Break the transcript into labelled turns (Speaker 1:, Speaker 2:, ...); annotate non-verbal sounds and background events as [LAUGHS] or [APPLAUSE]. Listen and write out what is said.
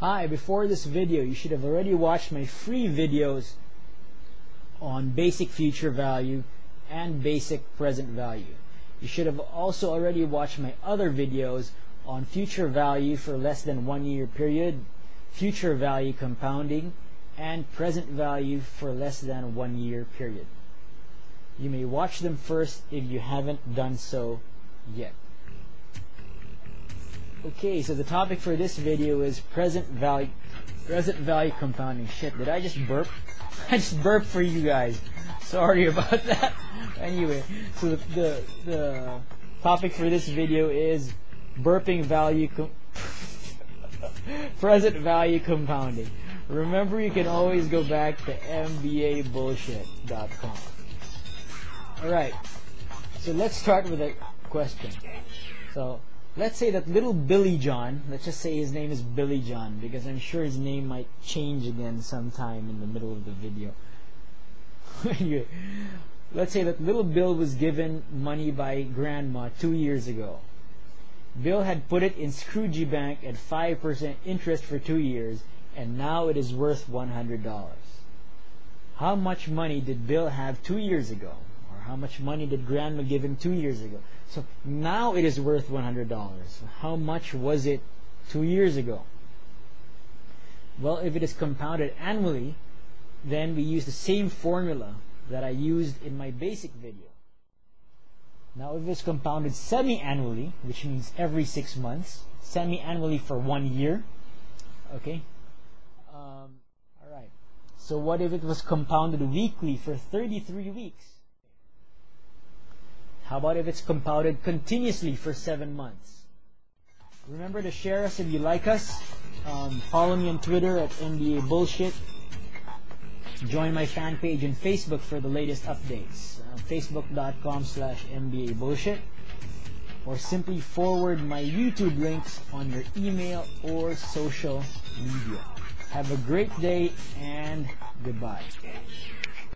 Speaker 1: Hi, before this video, you should have already watched my free videos on basic future value and basic present value. You should have also already watched my other videos on future value for less than one year period, future value compounding, and present value for less than one year period. You may watch them first if you haven't done so yet. Okay, so the topic for this video is present value present value compounding. Shit, did I just burp? [LAUGHS] I just burped for you guys. Sorry about [LAUGHS] that. Anyway, so the the, the topic for this video is burping value [LAUGHS] present value compounding. Remember you can always go back to mbabullshit.com. Alright, so let's start with a question. So, let's say that little Billy John, let's just say his name is Billy John, because I'm sure his name might change again sometime in the middle of the video. [LAUGHS] let's say that little Bill was given money by grandma two years ago. Bill had put it in Scroogey Bank at 5% interest for two years, and now it is worth $100. How much money did Bill have two years ago? How much money did grandma give him two years ago? So now it is worth $100. How much was it two years ago? Well, if it is compounded annually, then we use the same formula that I used in my basic video. Now, if it's compounded semi-annually, which means every six months, semi-annually for one year, okay? Um, all right. So what if it was compounded weekly for 33 weeks? How about if it's compounded continuously for seven months? Remember to share us if you like us. Um, follow me on Twitter at MBA Bullshit. Join my fan page on Facebook for the latest updates. Uh, Facebook.com slash MBA Bullshit. Or simply forward my YouTube links on your email or social media. Have a great day and goodbye.